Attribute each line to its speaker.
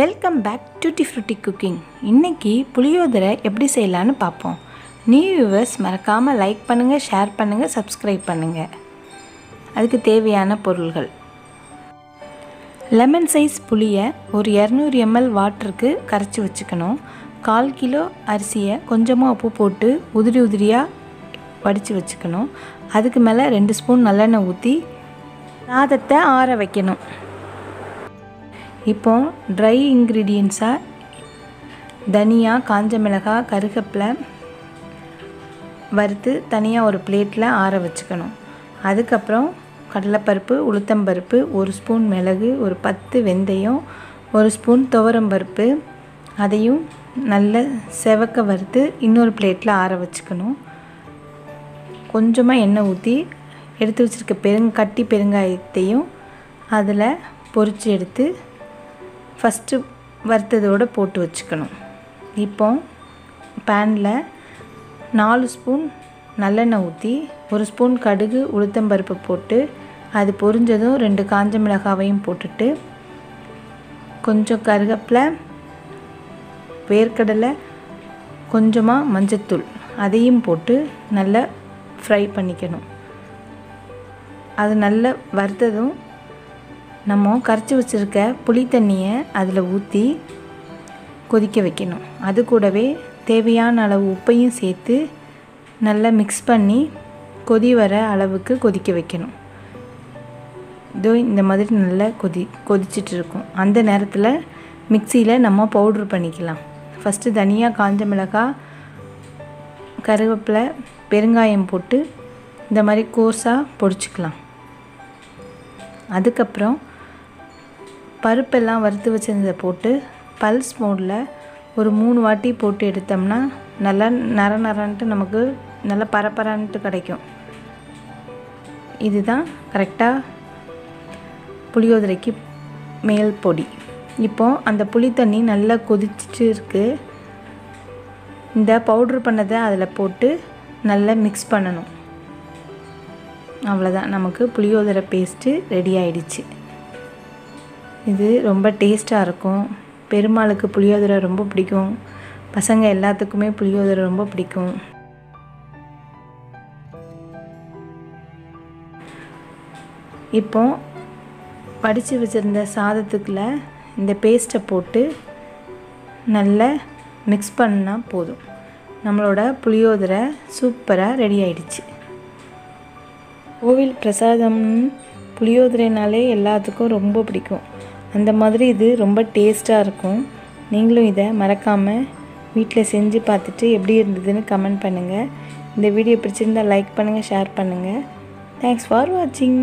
Speaker 1: Welcome back tutti frutti cooking இன்றைக்கி புளியோதரை எப்படி செய்யலான்னு பார்ப்போம். நியூ வியூவர்ஸ் மறக்காமல் லைக் பண்ணுங்கள் ஷேர் பண்ணுங்கள் சப்ஸ்கிரைப் பண்ணுங்கள் அதுக்கு தேவையான பொருள்கள். லெமன் சைஸ் புளியை ஒரு இரநூறு எம்எல் வாட்டருக்கு கரைச்சி வச்சுக்கணும். கால் கிலோ அரிசியை கொஞ்சமாக உப்பு போட்டு உதிரி உதிரியாக வடித்து வச்சுக்கணும். அதுக்கு மேலே ரெண்டு ஸ்பூன் நல்லெண்ணெய் ஊற்றி சாதத்தை ஆற வைக்கணும். இப்போ ட்ரை இன்க்ரீடியன்ஸாக தனியா காஞ்ச மிளகாய் கருகப்பிலை வறுத்து தனியாக ஒரு பிளேட்டில் ஆற வச்சுக்கணும். அதுக்கப்புறம் கடலைப்பருப்பு உளுத்தம்பருப்பு ஒரு ஸ்பூன் மிளகு ஒரு பத்து வெந்தயம் ஒரு ஸ்பூன் துவரம்பருப்பு அதையும் நல்ல செவக்க வறுத்து இன்னொரு பிளேட்டில் ஆற வச்சுக்கணும். கொஞ்சமாக எண்ணெய் ஊற்றி எடுத்து வச்சுருக்க பெருங் கட்டி பெருங்காயத்தையும் அதில் பொரித்து எடுத்து ஃபஸ்ட்டு வறுத்ததோடு போட்டு வச்சுக்கணும். இப்போ பேனில் நாலு ஸ்பூன் நல்லெண்ணெய் ஊற்றி ஒரு ஸ்பூன் கடுகு உளுத்தம்பருப்பு போட்டு அது பொரிஞ்சதும் ரெண்டு காஞ்ச மிளகாவையும் போட்டுட்டு கொஞ்சம் கருகப்பில் வேர்க்கடலை கொஞ்சமாக மஞ்சத்தூள் அதையும் போட்டு நல்லா ஃப்ரை பண்ணிக்கணும். அது நல்லா வறுத்ததும் நம்ம கரைச்சி வச்சுருக்க புளி தண்ணியை அதில் ஊற்றி கொதிக்க வைக்கணும். அது கூடவே தேவையான அளவு உப்பையும் சேர்த்து நல்லா மிக்ஸ் பண்ணி கொதி வர அளவுக்கு கொதிக்க வைக்கணும். இதோ இந்த மாதிரி நல்லா கொதி கொதிச்சிட்டு இருக்கும். அந்த நேரத்தில் மிக்சியில் நம்ம பவுட்ரு பண்ணிக்கலாம். ஃபஸ்ட்டு தனியாக காஞ்ச மிளகாய் கருவேப்பிலை பெருங்காயம் போட்டு இந்த மாதிரி கோர்ஸாக பொடிச்சிக்கலாம். அதுக்கப்புறம் பருப்பெல்லாம் வறுத்து வச்சிருந்ததை போட்டு பல்ஸ் மோடில் ஒரு மூணு வாட்டி போட்டு எடுத்தோம்னா நல்லா நர நரன்ட்டு நமக்கு நல்லா பரப்பரான்ட்டு கிடைக்கும். இதுதான் கரெக்டாக புளியோதரைக்கு மேல் பொடி. இப்போது அந்த புளி தண்ணி நல்லா கொதிச்சிட்டு இருக்குது இந்த பவுட்ரு பண்ணதை அதில் போட்டு நல்லா மிக்ஸ் பண்ணணும். அவ்வளோதான் நமக்கு புளியோதரை பேஸ்ட்டு ரெடி ஆயிடுச்சு. இது ரொம்ப டேஸ்ட்டாக இருக்கும். பெருமாளுக்கு புளியோதரை ரொம்ப பிடிக்கும். பசங்க எல்லாத்துக்குமே புளியோதரை ரொம்ப பிடிக்கும். இப்போ வடித்து வச்சுருந்த சாதத்துக்குள்ள இந்த பேஸ்ட்டை போட்டு நல்லா மிக்ஸ் பண்ணால் போதும். நம்மளோட புளியோதரை சூப்பராக ரெடி ஆயிடுச்சு. கோவில் பிரசாதம் புளியோதரைனாலே எல்லாத்துக்கும் ரொம்ப பிடிக்கும். அந்த மாதிரி இது ரொம்ப டேஸ்ட்டாக இருக்கும். நீங்களும் இதை மறக்காமல் வீட்டில் செஞ்சு பார்த்துட்டு எப்படி இருந்ததுன்னு கமெண்ட் பண்ணுங்கள் இந்த வீடியோ பிடிச்சிருந்தால் லைக் பண்ணுங்கள் ஷேர் பண்ணுங்கள் தேங்க்ஸ் ஃபார் வாட்சிங்